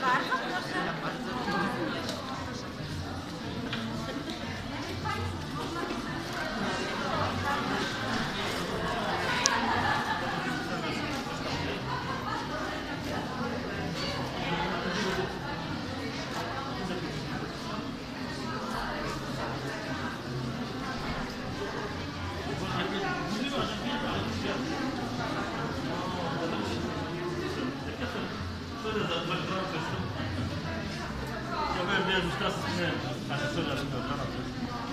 bardzo, proszę. Ja Ustedes buscan sus